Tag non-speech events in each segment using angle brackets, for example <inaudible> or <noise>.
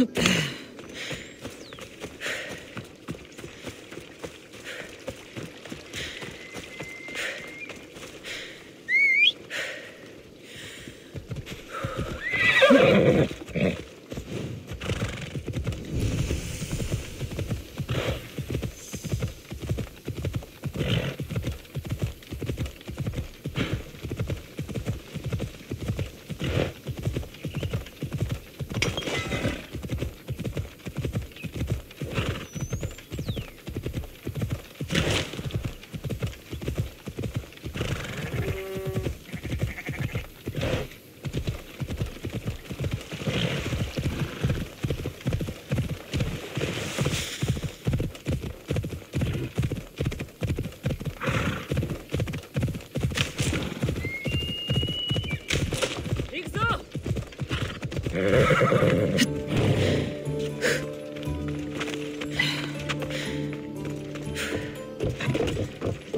Okay. <laughs> くぞ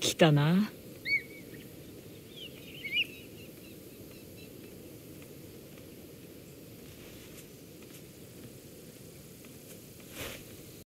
来たな。